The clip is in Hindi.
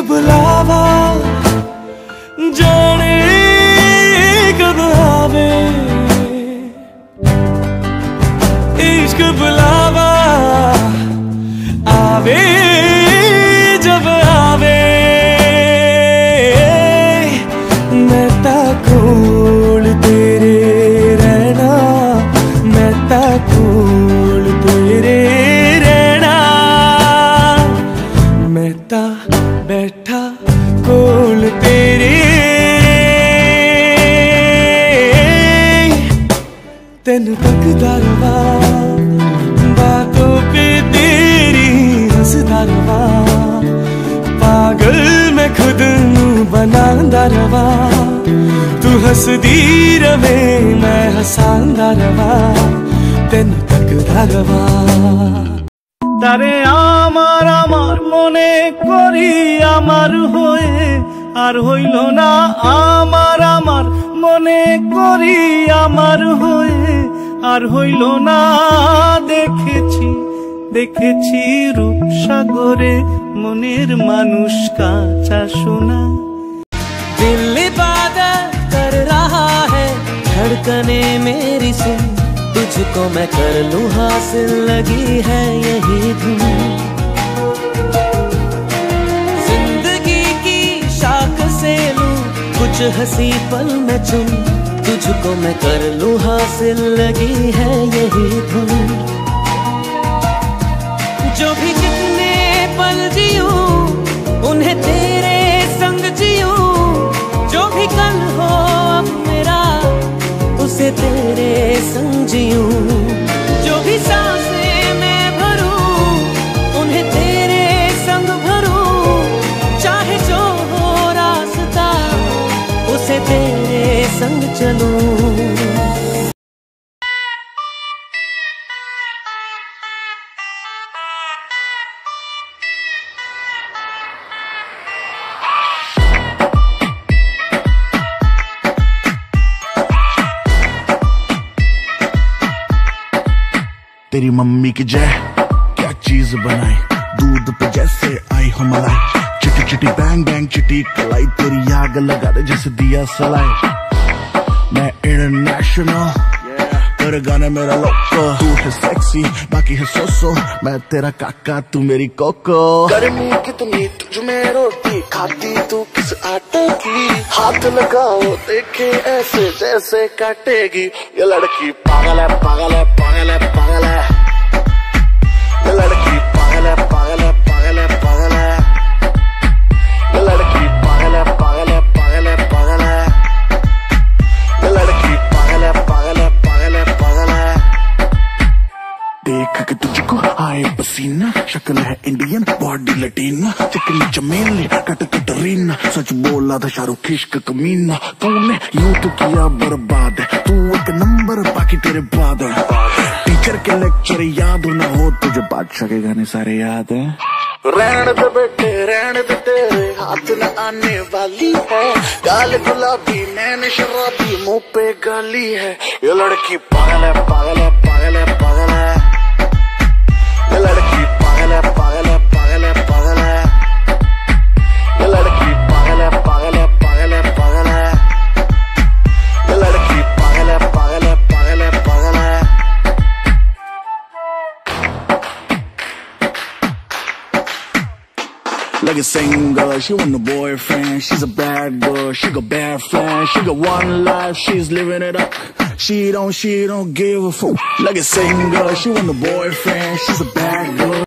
you believe? ਤੈਨੂੰ ਤੱਕਦਾ ਰਵਾ ਬਾਤੋਂ ਪੇ ਤੇਰੀ ਹੱਸਦਾ ਰਵਾ ਪਾਗਲ ਮੈਂ ਖੁਦ ਨੂੰ ਬਣਾਉਂਦਾ ਰਵਾ ਤੂੰ ਹੱਸਦੀ ਰਵੇ ਮੈਂ ਹਸਾਂਦਾ ਰਵਾ ਤੈਨੂੰ ਤੱਕਦਾ ਰਵਾ তারে আমার আমার মনে করি আমার হয়ে আর হইল না আমার আমার মনে করি আমার হয়ে আর হইল না দেখেছি দেখেছি রূপসাগরে মনের মানুষ কাঁচা সোনা दिल इबादत कर रहा है धड़कने मेरी सुन तुझको मैं कर लूं हासिल लगी है यही धुन कुछ हँसी पल में चुन तुझको मैं कर लूँ हासिल, लगी है यही धुन। जो भी जितने पल जियूं, उन्हें तेरे संग जियूं, जो भी कल हो अब मेरा, उसे तेरे संग जियूं। जो भी साँसें तेरी मम्मी की जय। क्या चीज़ बनाई दूध पे जैसे आई हो मलाई चिटी चिटी बैंग बैंग चिटी कलाई। तेरी आग लगा दे जैसे दिया सलाई। मैं इंटरनेशनल तेरे गाने मेरा लोको। तू है सेक्सी बाकी है सोसो मैं तेरा काका, तू मेरी कोको गर्मी कितनी, तुझ में रोटी खाती, तू किस आटे की? हाथ लगाओ, देखे ऐसे जैसे काटेगी। ये लड़की पागल है पागल है पागल है पागल है। ये लड़की पागल है, पागल शक्ल है इंडियन बॉडी लटीना चिकनी चमेली, कट कटरीना सच बोला था शाहरुख, इश्क कमीना। तूने यूँ तो किया बर्बाद। तू एक नंबर बाकी तेरे बाद। टीचर के लेक्चर याद ना हो तुझे, बादशाह के गाने सारे याद है। रहन दे बेटे, रहन दे तेरे हाथ न आने वाली है। गाल गुलाबी, नैन शराबी, मुँह पे गाली है। ये लड़की पागल है पागल है पागल है पागल है। ये लड़की she want a boyfriend. She's a bad girl, she got bad friends. She got one life, she's living it up. She don't, she don't give a fuck. Like a single, she want a boyfriend. She's a bad girl.